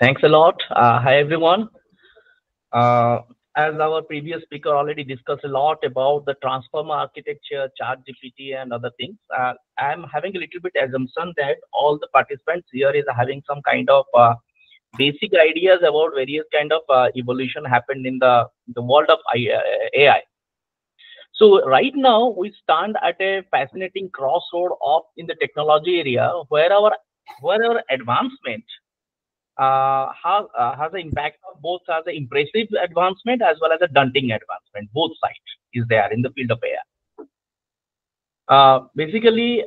Thanks a lot. Uh, hi, everyone. Uh, as our previous speaker already discussed a lot about the transformer architecture, chat GPT and other things, uh, I'm having a little bit assumption that all the participants here is having some kind of uh, basic ideas about various kind of uh, evolution happened in the, the world of AI. Uh, so right now we stand at a fascinating crossroad of in the technology area where our where our advancement uh, has, uh, has an impact of both as an impressive advancement as well as a daunting advancement. Both sides is there in the field of AI. Uh, basically,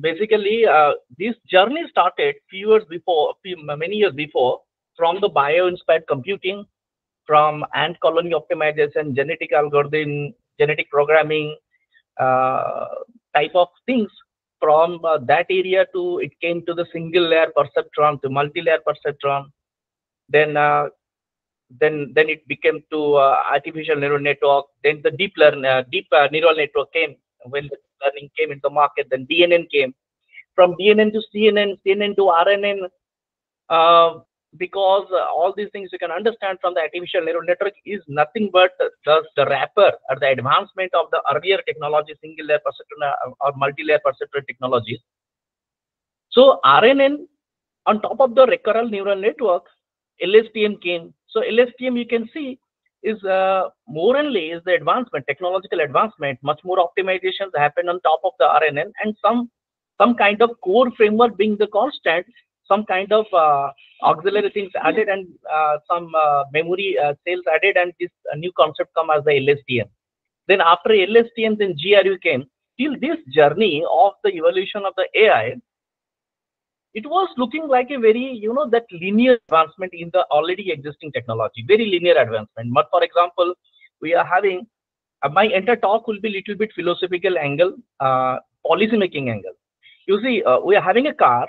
basically, uh, this journey started few years before, few, many years before, from the bio-inspired computing, from ant colony optimization, genetic algorithm, genetic programming uh, type of things from uh, that area to it came to the single layer perceptron to multi-layer perceptron. Then uh, then then it became to uh, artificial neural network. Then the deep learn uh, deep uh, neural network came. When the learning came into the market then dnn came. From dnn to cnn cnn to rnn because uh, all these things you can understand from the artificial neural network is nothing but the, the wrapper or the advancement of the earlier technology, single layer perceptron uh, or multi-layer perceptron technologies. So RNN on top of the recurrent neural network, LSTM came. So LSTM you can see is uh, more and less the advancement, technological advancement, much more optimizations happen on top of the RNN and some some kind of core framework being the constant some kind of uh, auxiliary things added and uh, some uh, memory uh, cells added and this uh, new concept come as the LSTM. Then after LSTM, then GRU came. Till this journey of the evolution of the AI, it was looking like a very, you know, that linear advancement in the already existing technology, very linear advancement. But for example, we are having, uh, my entire talk will be little bit philosophical angle, policy making angle. You see, we are having a car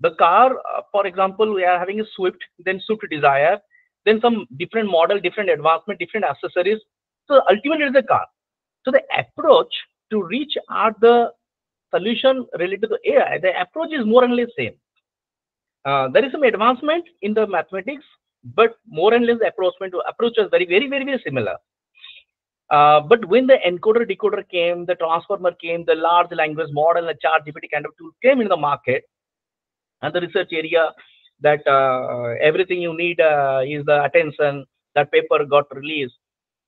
the car uh, for example we are having a swift then swift Dzire then some different model different advancement different accessories. So ultimately it's a car. So the approach to reach at the solution related to ai the approach is more and less same. Uh, there is some advancement in the mathematics but more and less the approach approach was very very very very similar. Uh, but when the encoder decoder came the transformer came the large language model the chat gpt kind of tool came in the market and the research area that uh, everything you need uh, is the attention that paper got released.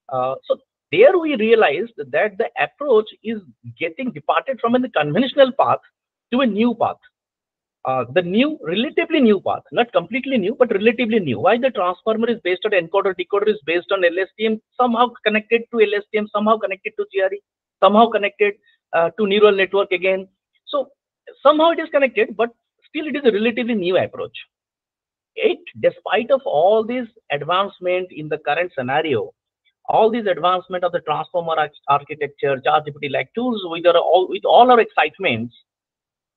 Uh, so there we realized that the approach is getting departed from a conventional path to a new path. Uh, the new relatively new path not completely new but relatively new. Why the transformer is based on encoder decoder is based on lstm somehow connected to lstm somehow connected to gru somehow connected uh, to neural network again. So somehow it is connected but still it is a relatively new approach. It, despite of all this advancement in the current scenario, all these advancement of the transformer architecture, ChatGPT-like tools, with, all, with all our excitements,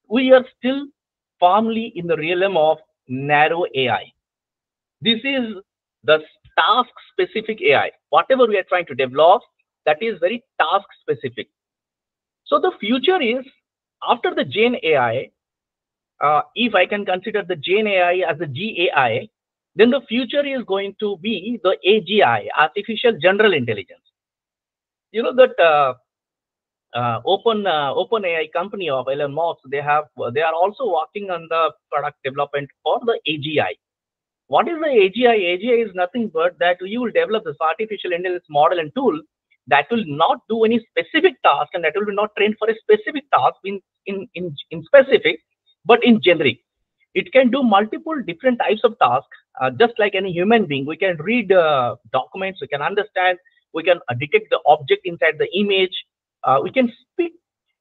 we are still firmly in the realm of narrow AI. This is the task-specific AI. Whatever we are trying to develop, that is very task-specific. So the future is, after the Gen AI, uh, if I can consider the Gen AI as a GAI, then the future is going to be the AGI, Artificial General Intelligence. You know that uh, uh, Open uh, Open AI company of Elon Musk, they have they are also working on the product development for the AGI. What is the AGI? AGI is nothing but that you will develop this artificial intelligence model and tool that will not do any specific task and that will be not trained for a specific task in in in, in specific but in generic. It can do multiple different types of tasks. Uh, just like any human being we can read uh, documents we can understand we can uh, detect the object inside the image. Uh, we can speak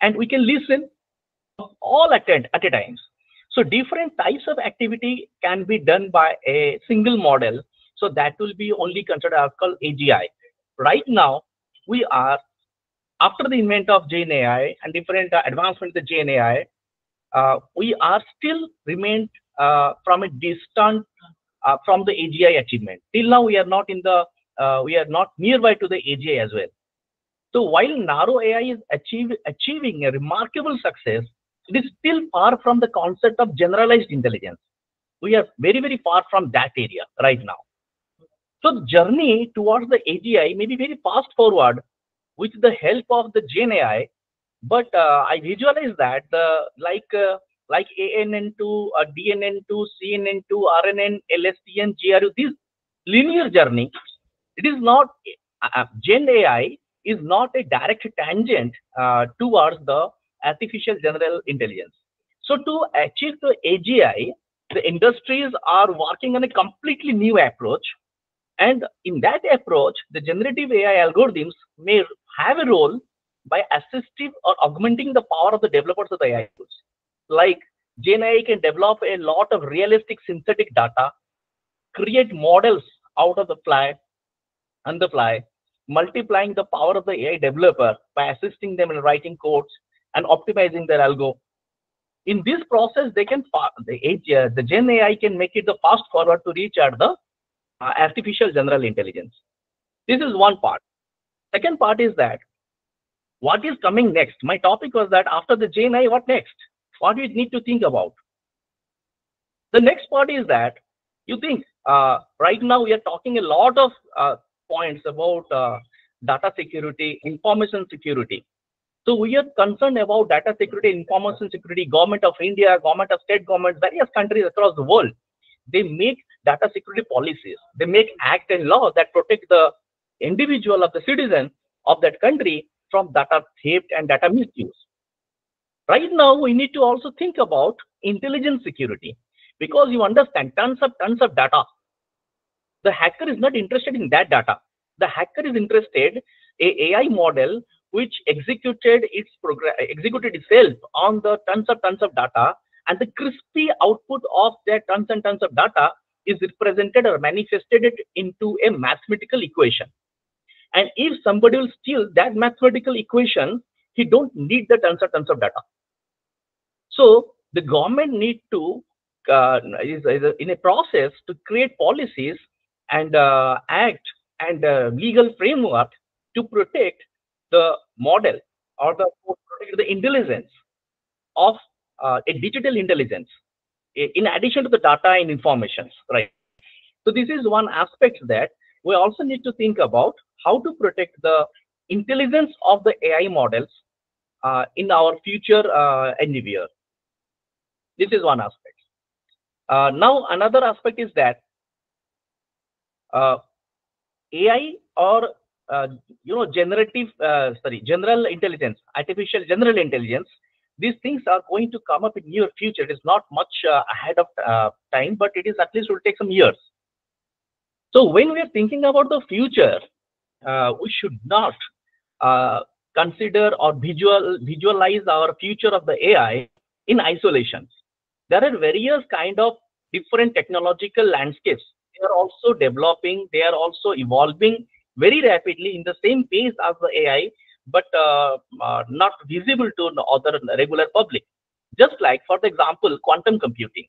and we can listen all at, at a time. So different types of activity can be done by a single model. So that will be only considered as called agi right now we are after the invent of gen ai and different uh, advancement of the gen ai uh, we are still remained uh, from a distant uh, from the AGI achievement. Till now, we are not in the we are not nearby to the AGI as well. So while narrow AI is achieve, achieving a remarkable success, it is still far from the concept of generalized intelligence. we are very, very far from that area right now. So the journey towards the AGI may be very fast forward with the help of the Gen AI, but uh, I visualize that the like uh, like ANN2, uh, DNN2, CNN2, RNN, LSTM, GRU, this linear journey, it is not uh, uh, Gen AI is not a direct tangent uh, towards the artificial general intelligence. So to achieve the AGI, the industries are working on a completely new approach. And in that approach, the generative AI algorithms may have a role by assisting or augmenting the power of the developers of the AI tools. Like GenAI can develop a lot of realistic synthetic data, create models out of the fly, on the fly, multiplying the power of the AI developer by assisting them in writing codes and optimizing their algo. In this process, they can the uh, the Gen AI can make it the fast forward to reach at the uh, artificial general intelligence. This is one part. Second part is that what is coming next? My topic was that after the AI, what next? What do you need to think about? The next part is that you think uh, right now we are talking a lot of uh, points about uh, data security, information security. So we are concerned about data security, information security, government of India, government of state governments, various countries across the world. They make data security policies. They make act and law that protect the individual of the citizen of that country from data theft and data misuse. Right now, we need to also think about intelligence security because you understand tons of tons of data. The hacker is not interested in that data. The hacker is interested a AI model which executed its program executed itself on the tons of tons of data and the crispy output of that tons and tons of data is represented or manifested it into a mathematical equation and if somebody will steal that mathematical equation he don't need the tons of tons of data so the government need to uh, is, is, in a process to create policies and uh, act and uh, legal framework to protect the model or the the intelligence of uh, a digital intelligence in addition to the data and informations, right? So this is one aspect that we also need to think about how to protect the intelligence of the AI models uh, in our future uh, endeavor. This is one aspect. Uh, now another aspect is that uh, AI or uh, you know generative uh, sorry general intelligence artificial general intelligence these things are going to come up in near future it is not much uh, ahead of time but it is at least will take some years so when we are thinking about the future uh, we should not uh, consider or visual visualize our future of the ai in isolation there are various kind of different technological landscapes they are also developing they are also evolving very rapidly in the same pace as the AI, but uh, uh, not visible to the other regular public. Just like, for the example, quantum computing.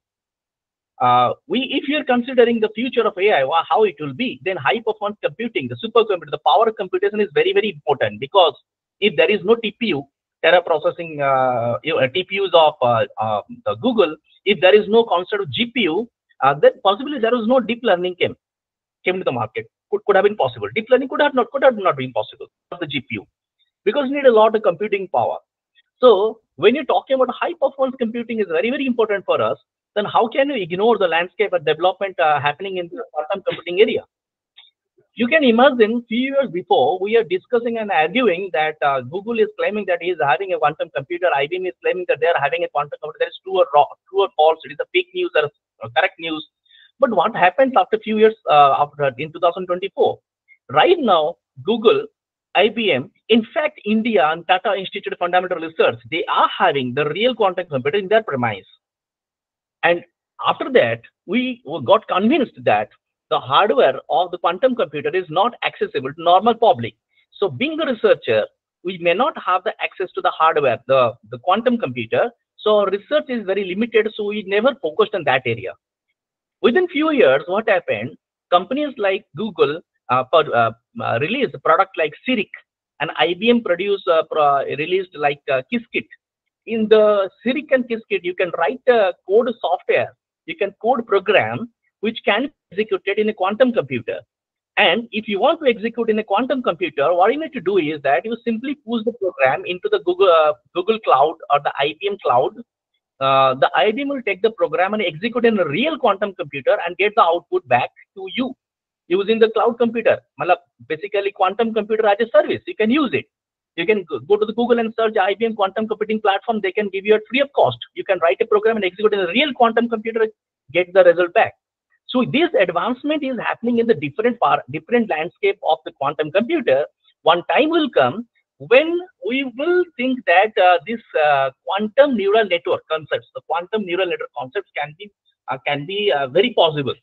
Uh, we, if you're considering the future of AI, well, how it will be, then high performance computing, the supercomputer, the power of computation is very, very important because if there is no TPU, Terra processing uh, know, TPUs of uh, uh, Google, if there is no concept of GPU, then possibly there was no deep learning came came to the market could, could have been possible. Deep learning could have not could have not been possible of the GPU because you need a lot of computing power. So when you're talking about high performance computing is very very important for us, then how can you ignore the landscape of development uh, happening in the quantum computing area? You can imagine few years before we are discussing and arguing that uh, Google is claiming that he is having a quantum computer, IBM is claiming that they are having a quantum computer. That is true or wrong, true or false. It is a fake news or correct news. But what happens after a few years uh, after in 2024? Right now, Google, IBM, in fact, India and Tata Institute of Fundamental Research, they are having the real quantum computer in their premise. And after that, we got convinced that the hardware of the quantum computer is not accessible to normal public. So being a researcher, we may not have the access to the hardware, the, the quantum computer. So research is very limited. So we never focused on that area. Within few years, what happened? Companies like Google uh, uh, uh, released a product like Cirq, and IBM produced uh, released like uh, Qiskit. In the silicon Qiskit, you can write a code software you can code program which can be executed in a quantum computer. And if you want to execute in a quantum computer, what you need to do is that you simply push the program into the Google uh, Google Cloud or the IBM Cloud. Uh, the IBM will take the program and execute in a real quantum computer and get the output back to you using the cloud computer. Basically, quantum computer as a service. You can use it. You can go to the Google and search IBM quantum computing platform. They can give you a free of cost. You can write a program and execute in a real quantum computer, get the result back. So this advancement is happening in the different part, different landscape of the quantum computer. One time will come when we will think that uh, this uh, quantum neural network concepts, the quantum neural network concepts can be uh, can be uh, very possible.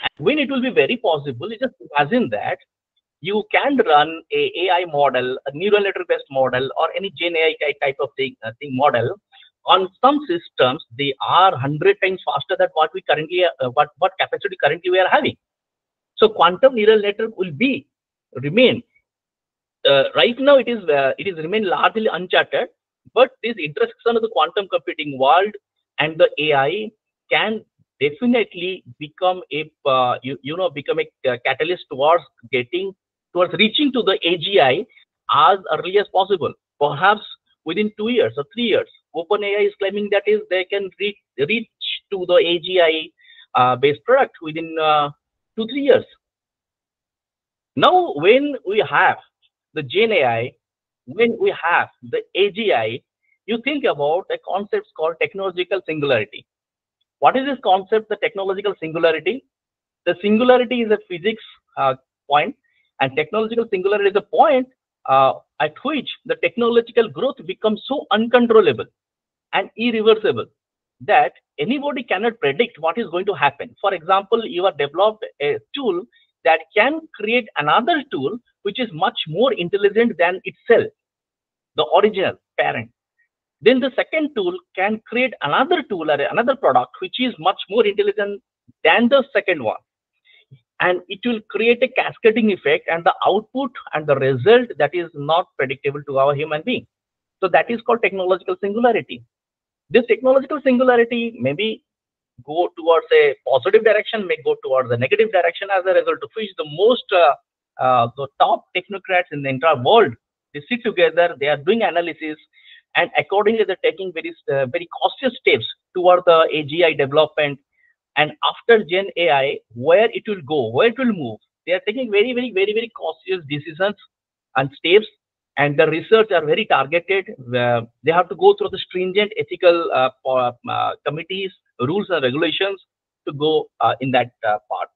And when it will be very possible, just imagine that you can run a AI model, a neural network based model, or any Gen AI type of thing, uh, thing model. On some systems they are 100 times faster than what we currently uh, what what capacity currently we are having. So quantum neural network will be remain. Uh, right now it is uh, it is remain largely uncharted but this intersection of the quantum computing world and the ai can definitely become a uh, you, you know become a uh, catalyst towards getting towards reaching to the agi as early as possible perhaps within two years or three years OpenAI is claiming that is they can reach, reach to the AGI uh, based product within uh, two, three years. Now, when we have the Gen AI, when we have the AGI, you think about a concept called technological singularity. What is this concept, the technological singularity? The singularity is a physics uh, point, and technological singularity is a point uh, at which the technological growth becomes so uncontrollable and irreversible that anybody cannot predict what is going to happen. For example, you have developed a tool that can create another tool which is much more intelligent than itself, the original parent. Then the second tool can create another tool or another product which is much more intelligent than the second one. And it will create a cascading effect and the output and the result that is not predictable to our human being. So that is called technological singularity. This technological singularity maybe go towards a positive direction, may go towards a negative direction as a result of which the most uh, uh, the top technocrats in the entire world they sit together, they are doing analysis, and accordingly they're taking very uh, very cautious steps toward the AGI development. And after Gen AI, where it will go, where it will move, they are taking very very very very cautious decisions and steps and the research are very targeted. Uh, they have to go through the stringent ethical uh, uh, committees, rules and regulations to go uh, in that uh, part.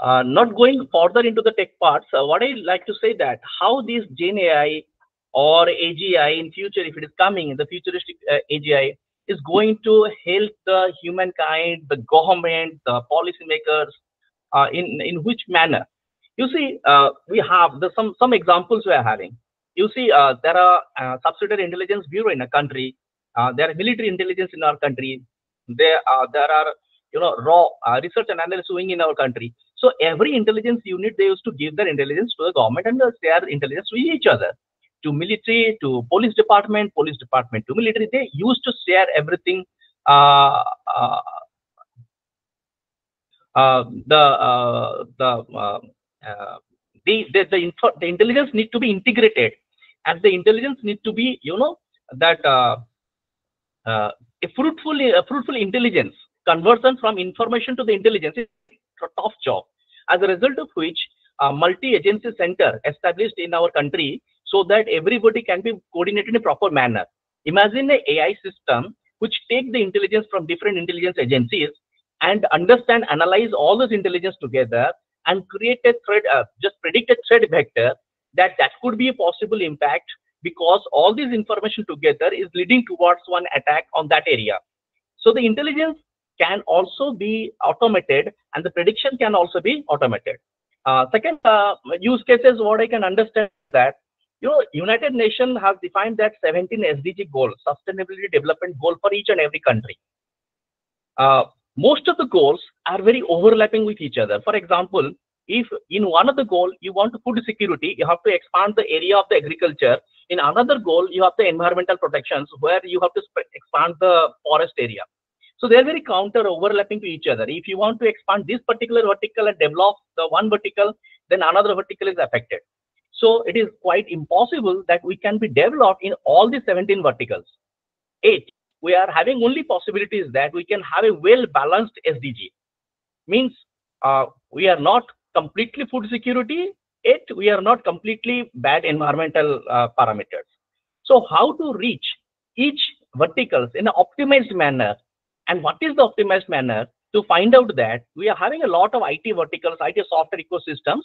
Uh, not going further into the tech parts, what I like to say that how this Gen AI or AGI in future, if it is coming in the futuristic AGI, is going to help the humankind, the government, the policymakers, in in which manner you see, uh, we have the, some some examples we are having. You see, uh, there are uh, subsidiary intelligence bureau in a country. Uh, there are military intelligence in our country. There are there are you know raw uh, research and analysis doing in our country. So every intelligence unit they used to give their intelligence to the government and share intelligence with each other. To military, to police department, police department to military, they used to share everything uh, uh, uh, the the the the the, info, the intelligence need to be integrated. And the intelligence need to be you know that uh, uh, a fruitful a fruitful intelligence conversion from information to the intelligence is a tough job. As a result of which a multi-agency center established in our country so that everybody can be coordinated in a proper manner imagine an ai system which take the intelligence from different intelligence agencies and understand analyze all this intelligence together and create a thread, uh, just predict a thread vector that that could be a possible impact because all this information together is leading towards one attack on that area. So the intelligence can also be automated and the prediction can also be automated. Uh, second uh, use cases, what I can understand that, you know, United Nations has defined that 17 SDG goals, sustainability development goal for each and every country. Uh, most of the goals are very overlapping with each other. For example, if in one of the goal you want to food security, you have to expand the area of the agriculture. In another goal, you have the environmental protections where you have to expand the forest area. So they're very counter overlapping to each other. If you want to expand this particular vertical and develop the one vertical, then another vertical is affected. So it is quite impossible that we can be developed in all the 17 verticals. Eight, we are having only possibilities that we can have a well-balanced SDG. Means uh, we are not completely food security, yet we are not completely bad environmental uh, parameters. So how to reach each verticals in an optimized manner and what is the optimized manner to find out that we are having a lot of IT verticals, IT software ecosystems,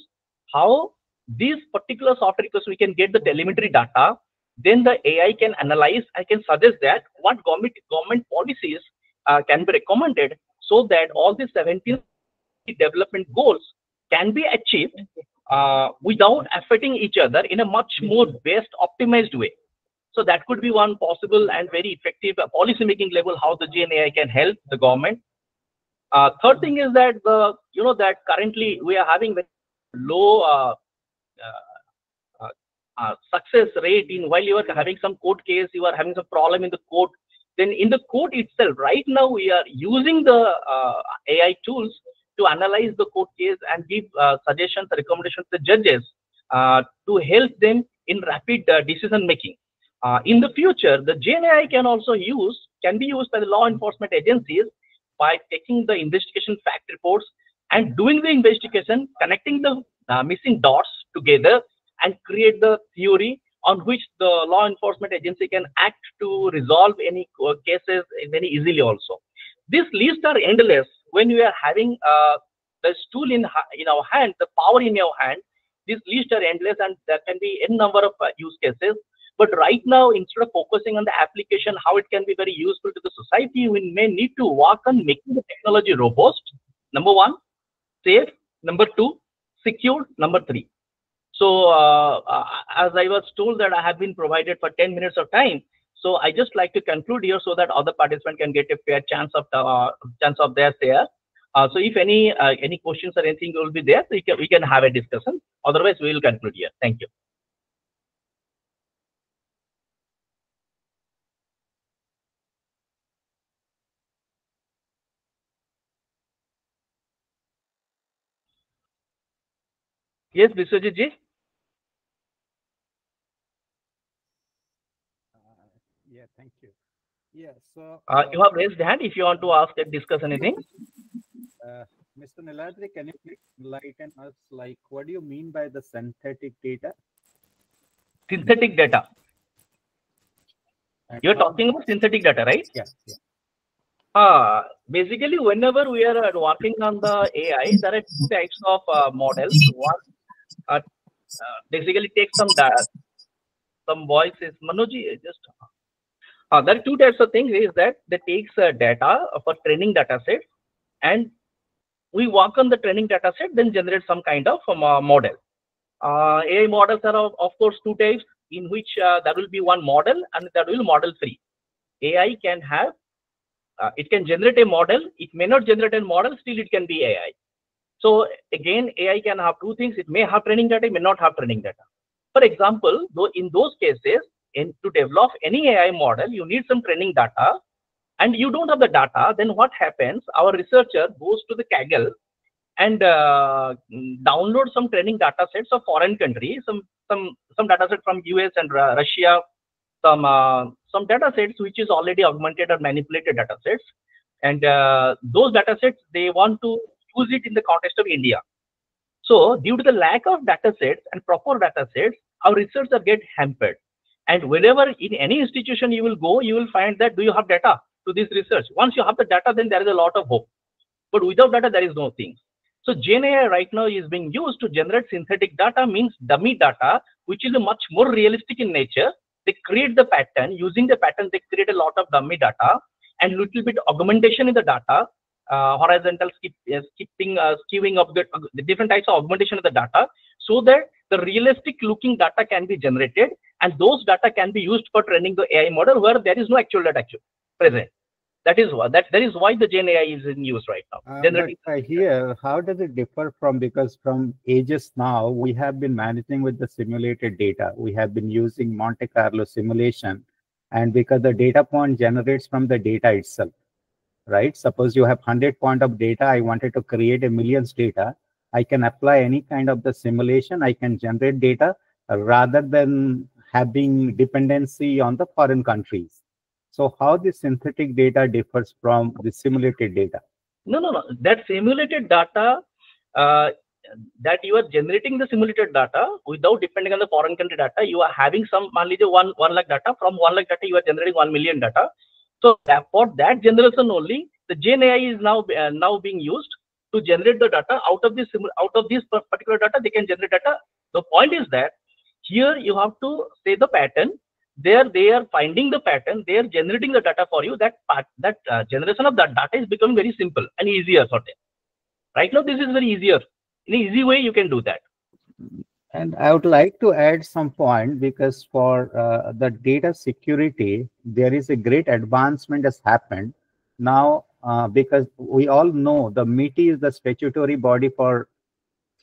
how these particular software ecosystems we can get the telemetry data, then the AI can analyze, I can suggest that what government, government policies uh, can be recommended so that all these 17 development goals can be achieved uh, without affecting each other in a much more best optimized way. So that could be one possible and very effective uh, policy making level how the GNAI can help the government. Uh, third thing is that the you know that currently we are having very low uh Uh, uh, uh, success rate in while you are having some court case, you are having some problem in the court. Then in the court itself, right now we are using the AI tools to analyze the court case and give suggestions, recommendations to the judges to help them in rapid decision making. Uh, in the future, the GNAI can also use, can be used by the law enforcement agencies by taking the investigation fact reports and doing the investigation, connecting the uh, missing dots together and create the theory on which the law enforcement agency can act to resolve any uh, cases very easily also. These lists are endless when we are having uh, the tool in, in our hand, the power in our hand, these lists are endless and there can be n number of uh, use cases but right now, instead of focusing on the application, how it can be very useful to the society, we may need to work on making the technology robust. Number one, safe. Number two, secure. Number three. So uh, uh, as I was told that I have been provided for 10 minutes of time, so I just like to conclude here so that other participants can get a fair chance of uh, chance of their share. So if any any questions or anything will be there, so we can, we can have a discussion. Otherwise, we will conclude here. Thank you. Yes, Biswajit ji. Uh, yeah, thank you. Yeah, so uh, you have raised hand if you want to ask and discuss anything. Uh, Mr. Niladri, can you please enlighten us, like, what do you mean by the synthetic data? Synthetic data. And You're talking about synthetic data, right? Yeah. yeah. Uh, basically, whenever we are working on the AI, there are two types of uh, models. One uh, basically take some data, some voices. Manoji, just uh, there are two types of things. Is that they takes uh, data for training data set, and we work on the training data set, then generate some kind of um, uh, model. Uh, AI models are of, of, course two types, in which uh, there will be one model and there will model free. AI can have, uh, it can generate a model. It may not generate a model, still it can be AI. So again, AI can have two things. It may have training data, it may not have training data. For example, though in those cases, in, to develop any AI model, you need some training data and you don't have the data, then what happens? Our researcher goes to the Kaggle and uh, some training data sets of foreign countries, some some some data set from US and Russia, some uh, some data sets which is already augmented or manipulated data sets, and uh, those data sets they want to use it in the context of India. So due to the lack of data sets and proper data sets, our researchers get hampered. And whenever in any institution you will go, you will find that do you have data to this research? Once you have the data, then there is a lot of hope. But without data, there is no thing. So GenAI right now is being used to generate synthetic data means dummy data, which is much more realistic in nature. They create the pattern. Using the pattern, they create a lot of dummy data and little bit augmentation in the data uh, horizontal skip, uh, skipping, uh, skewing of the, the different types of augmentation of the data so that the realistic looking data can be generated and those data can be used for training the AI model where there is no actual data actually present. That is why that that is why the Gen AI is in use right now. Uh, but here, how does it differ from because from ages now we have been managing with the simulated data. We have been using Monte Carlo simulation, and because the data point generates from the data itself right? Suppose you have 100 point of data, I wanted to create a millions data. I can apply any kind of the simulation. I can generate data rather than having dependency on the foreign countries. So how the synthetic data differs from the simulated data? No, no, no. That simulated data, uh, that you are generating the simulated data without depending on the foreign country data. You are having some, only the one, one lakh data. From one lakh data, you are generating one million data. So that, for that generation only, the Gen is now uh, now being used to generate the data out of this out of this particular data. They can generate data. The point is that here you have to say the pattern. There they are finding the pattern. They are generating the data for you. That part that uh, generation of that data is becoming very simple and easier for them. Right now, this is very easier. In an easy way, you can do that. And I would like to add some point because for uh, the data security, there is a great advancement has happened. Now, uh, because we all know the MeitY is the statutory body for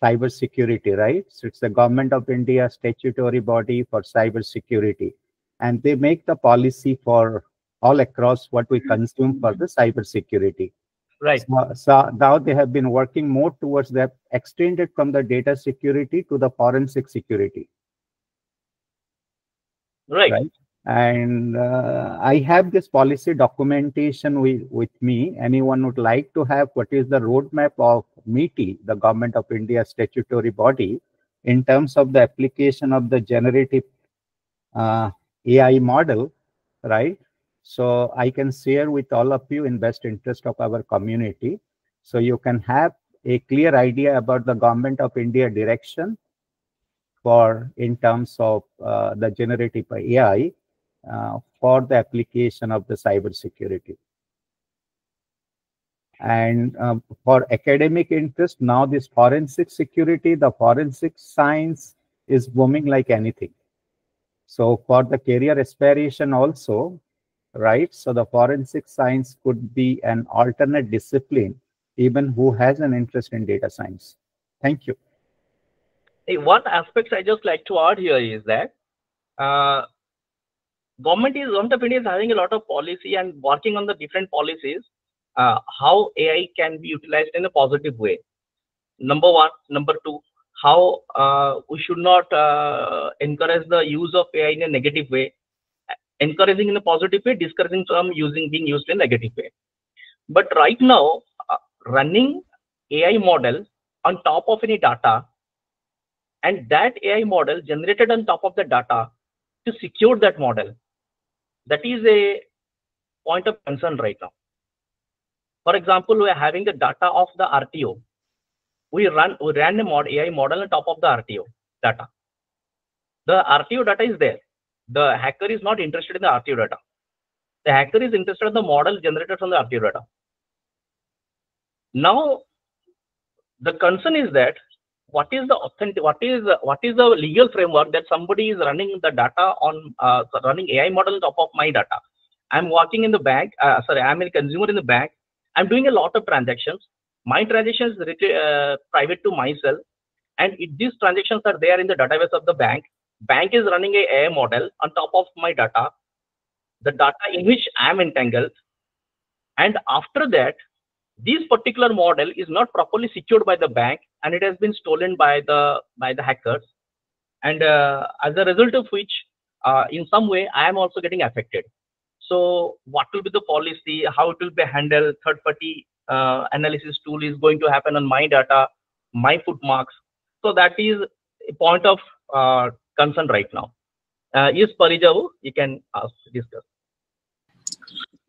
cyber security, right? So it's the government of India statutory body for cyber security. And they make the policy for all across what we consume for the cyber security. Right. So, so, now they have been working more towards that extended from the data security to the forensic security. Right. right? And uh, I have this policy documentation with, with me. Anyone would like to have what is the roadmap of MeitY, the Government of India statutory body, in terms of the application of the generative uh, AI model, right? So I can share with all of you in best interest of our community. So you can have a clear idea about the government of India direction for in terms of uh, the generative AI for the application of the cyber security. And um, for academic interest, now this forensic security, the forensic science is booming like anything. So for the career aspiration also, right? So the forensic science could be an alternate discipline, even who has an interest in data science. Thank you. Hey, one aspect I just like to add here is that uh, government is government of India is having a lot of policy and working on the different policies. Uh, how AI can be utilized in a positive way. Number one, number two, how uh, we should not uh, encourage the use of AI in a negative way encouraging in a positive way, discouraging from using being used in a negative way. But right now, uh, running AI model on top of any data, and that AI model generated on top of the data to secure that model, that is a point of concern right now. For example, we are having the data of the RTO. We run we ran a mod, AI model on top of the RTO data. The RTO data is there the hacker is not interested in the RTO data. The hacker is interested in the model generated from the RTO data. Now, the concern is that what is the authentic, what is what is the legal framework that somebody is running the data on uh, running AI model on top of my data? I'm working in the bank. Uh, sorry, I'm a consumer in the bank. I'm doing a lot of transactions. My transactions uh, private to myself, and if these transactions are there in the database of the bank, bank is running a AI model on top of my data, the data in which I am entangled. And after that, this particular model is not properly secured by the bank and it has been stolen by the by the hackers. And uh, as a result of which, uh, in some way, I am also getting affected. So what will be the policy? How it will be handled? Third party uh, analysis tool is going to happen on my data, my footmarks. So that is a point of uh, concern right now. Uh, yes, Parijavu, you can ask, discuss.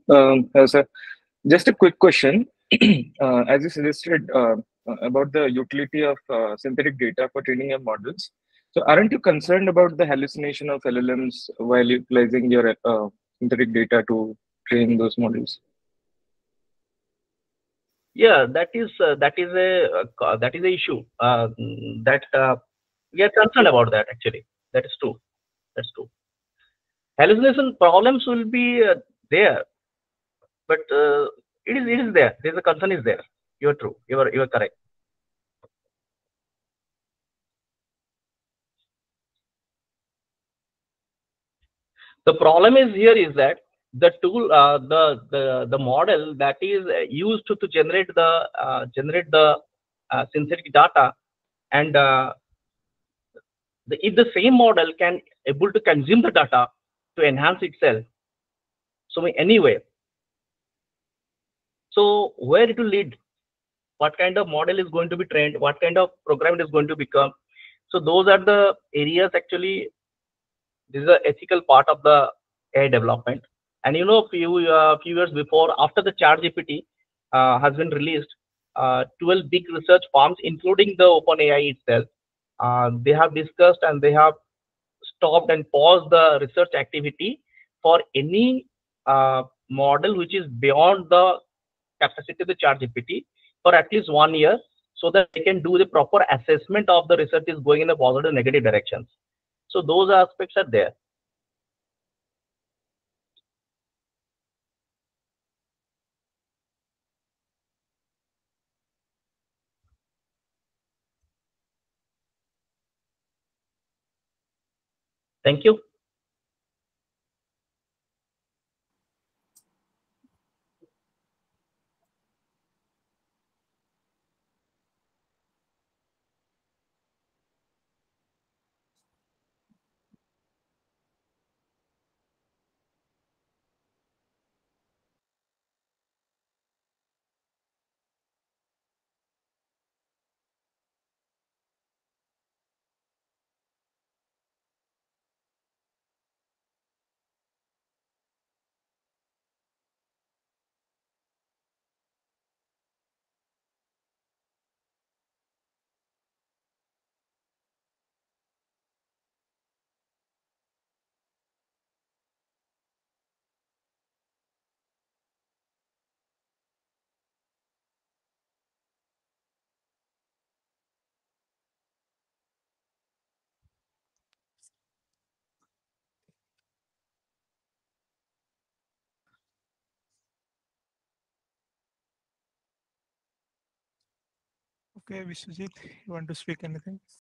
Um, sir, just a quick question. uh, as you suggested uh, about the utility of uh, synthetic data for training your models, so aren't you concerned about the hallucination of LLMs while utilizing your uh, synthetic data to train those models? Yeah, that is uh, that is a uh, that is a issue uh, that we are concerned about that actually. That is true. That's true. Hallucination problems will be uh, there, but uh, it is it is there. There is a concern is there. You are true. You are you are correct. The problem is here is that the tool, uh, the the the model that is used to, to generate the uh, generate the uh, synthetic data, and uh, the, if the same model can able to consume the data to enhance itself, so anyway, so where it will lead, what kind of model is going to be trained, what kind of program it is going to become. So those are the areas actually. This is the ethical part of the AI development. And you know, few uh, few years before, after the ChatGPT uh, has been released, uh, 12 big research firms, including the OpenAI itself, uh, they have discussed and they have stopped and paused the research activity for any uh, model which is beyond the capacity of the ChatGPT for at least one year, so that they can do the proper assessment of the research is going in the positive negative directions. So those aspects are there. Thank you. Okay, Vishwajit, you want to speak anything?